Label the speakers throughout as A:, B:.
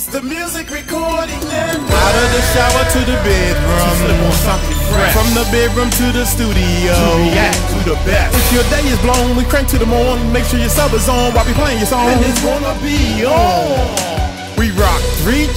A: It's the music recording network.
B: Out of the shower to the bedroom.
A: Flip on something fresh.
B: From the bedroom to the studio.
A: to react to the best.
B: If your day is blown, we crank to the morning. Make sure your sub is on while we playing your song.
A: And it's gonna be on.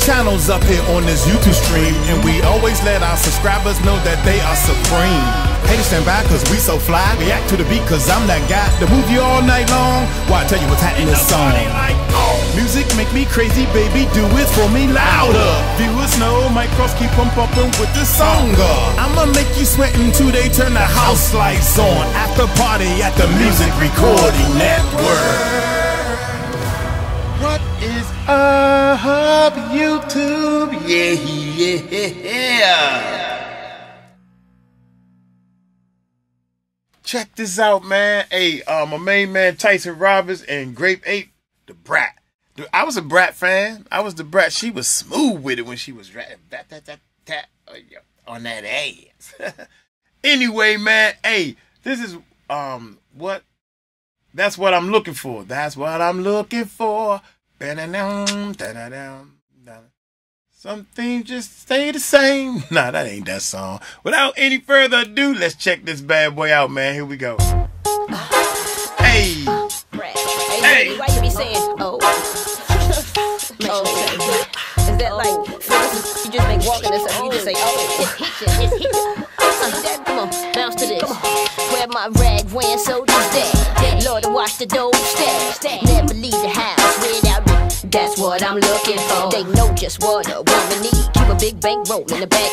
B: We rock three channels up here on this YouTube stream, and we always let our subscribers know that they are supreme. Haters stand by cause we so fly. React to the beat cause I'm that guy to move you all night long. Why I tell you what's happening in this song.
A: Like oh.
B: Music make me crazy, baby, do it for me louder. Viewers know Mike Cross keep on pumping with the song. I'ma make you sweat until they turn the house lights on. After party at the Music Recording Network.
A: What is up, YouTube? Yeah, yeah. Check this out, man. Hey, uh, my main man Tyson Roberts and Grape Ape, Da Brat. Dude, I was a brat fan. I was the brat. She was smooth with it when she was ratting that that that that yeah, on that ass. anyway, man. Hey, this is um what that's what I'm looking for. That's what I'm looking for. Ba-da-dum, da-da-dum, da. Some things just stay the same. Nah, that ain't that song. Without any further ado, let's check this bad boy out, man. Here we go. Hey,
C: Brat.
A: Hey.
C: Hey, why you be saying, oh? oh. Is that like, for you just been walking or something, you just say, oh, it's it's hit you. Come on, bounce to this. Where my rag ran so dead. Lord, to watch the dough step. Never leave the house without me. That's what I'm looking for. They know just what a woman need. Keep a big bank roll in the bank.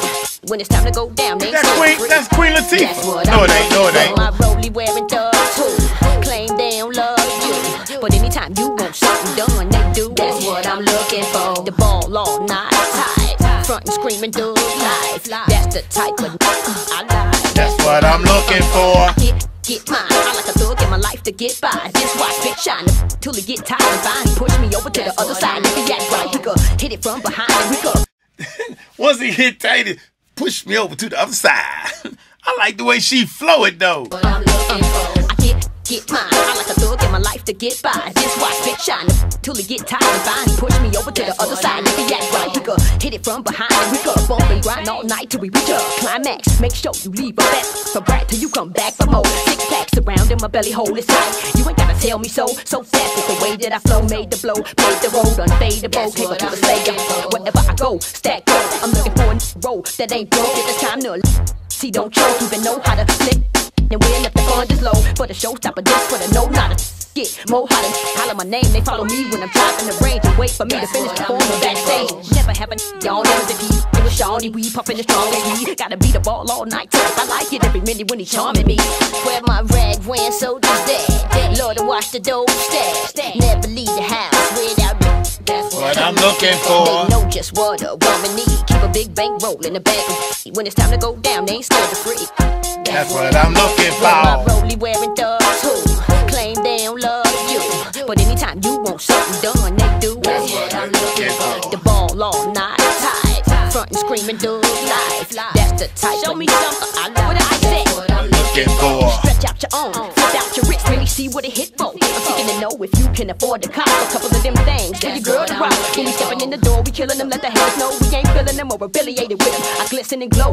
C: When it's time to go down, they
A: that's Queen.
C: free.
A: That's Queen
C: That's
A: Latifah.
C: what
A: No,
C: I'm
A: it ain't. No, it
C: looking
A: ain't.
C: for. My rollie wearing thugs too. Claim they don't love you. But anytime you want something done, they do. That's what I'm looking for. The ball all night tight. Front and screaming thug life. That's the type of I like.
A: That's what I'm looking for.
C: Get, mine. I like a thug in my life to get by. Just watch Big Shine till he get tired and fine. Push me over to the other side. Nigga, act right. We could hit it from behind we could.
A: Once he hit tight, it pushed me over to the other side. I like the way she flow it though.
C: Get, mine. I like a thug in my life to get by. Just watch Big Shine till he get tired and fine. Push me over to the other side. Nigga, act right. We could hit it from behind we could bump and grind all night till we reach a climax. Make sure you leave a bet for bright till you come back for more. Six packs around in my belly hole is tight. You ain't gotta tell me so. So fast is the way that I flow. Made the blow, made the road unfadable. Cable to the slayer. Wherever I go, stack go. I'm looking for a roll that ain't broke. It's time to see, don't choke. Even know how to flip. And we left the fund is low for the showstopper, this for the no not a get more hotter. Holler my name, they follow me when I'm driving the range and wait for me to finish performing backstage. Never have a y'all MVP. It was Shawnee, we pumping the strongest we gotta beat the ball all night. I like it every minute when he charming me. Where my rag ran so just dead. Lord to watch the dough stack. Never leave the house without me. That's
A: What I'm looking for.
C: They know just what a woman need. Keep a big bank roll in the bank. When it's time to go down, they ain't scared to free.
A: That's what I'm looking
C: My
A: for.
C: rollie wearing thugs who claim they don't love you. But anytime you want something done, they do. That's what I'm looking for. The ball all night tight. Front and screaming thug life. That's the type Show me something I like. What I said.
A: Looking for.
C: Stretch out your own, flip out your wrist, really see what it hit for. I'm seeking to know if you can afford to cop a couple of them things for your girl to rock. When we stepping in the door, we killing them, let the haters know we ain't feeling them or affiliated with them. I glisten and glow.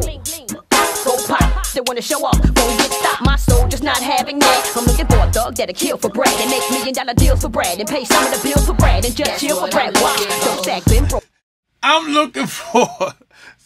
C: Go pop, they wanna show off, won't get stopped. My soul just not having that. I'm looking for a thug that'll kill for bread and make million dollar deals for bread and pay some of the bills for bread and just chill for bread. Don't broke.
A: I'm looking for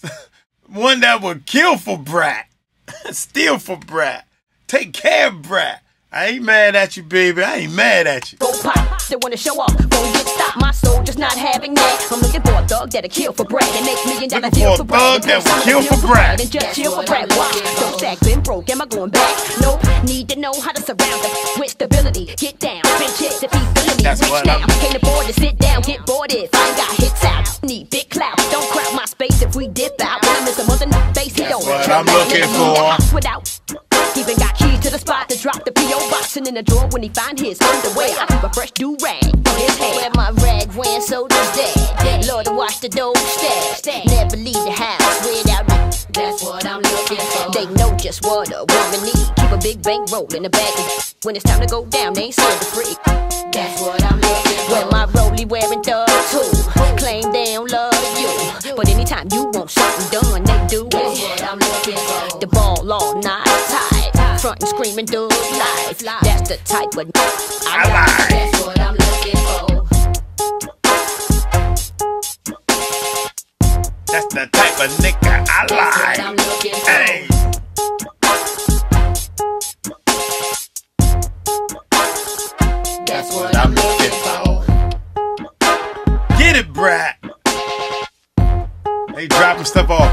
A: one that would kill for brat, steal for brat, take care of brat. I ain't mad at you, baby. I ain't mad at you.
C: Go pop, they wanna show off, won't get stopped. My soul just not having that. I'm looking for a thug that'll kill for bread and make million dollar
A: Looking
C: deals
A: for
C: for
A: a
C: bread.
A: thug that will kill for bread.
C: And just chill for bread. Watch, don't stack, been broke, am I going back? Nope, need to know how to surround them with stability. Get down, spin chicks if he's feeling me.
A: That's
C: Rich now, can't afford to sit down, get bored if I got hits out. Need big clout, don't crowd my space if we dip out. When I miss a mother face, he don't.
A: what I'm looking
C: leave me in the
A: for.
C: Without P.O. in the drawer when he find his underwear. I keep a fresh do rag on his head. Where my rag ran so just dead. Lord to watch the dough stack. Never leave the house without me. That's what I'm looking for. They know just what a woman need. Keep a big bank roll in the bag. When it's time to go down, they ain't to free. That's what I'm looking for. Where my rollie wearing thugs who claim they don't love you. But anytime you want something done, they do it.
D: That's what I'm looking for.
C: The ball all night tight, front and screaming life. The type of I like.
D: That's what I'm looking for.
A: That's the type of nigga I
D: I'm
A: like.
D: looking for.
A: Hey.
D: That's what I'm looking for.
A: Get it, Brat. They dropping stuff off.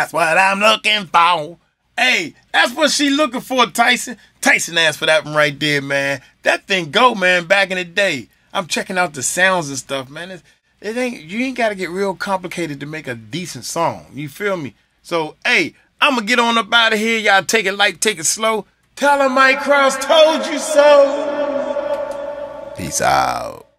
A: That's what I'm looking for. Hey, that's what she looking for, Tyson. Tyson asked for that one right there, man. That thing go, man, back in the day. I'm checking out the sounds and stuff, man. It's, it ain't you ain't gotta get real complicated to make a decent song. You feel me? So, hey, I'ma get on up out of here. Y'all take it light, take it slow. Tell her Mike Cross told you so. Peace out.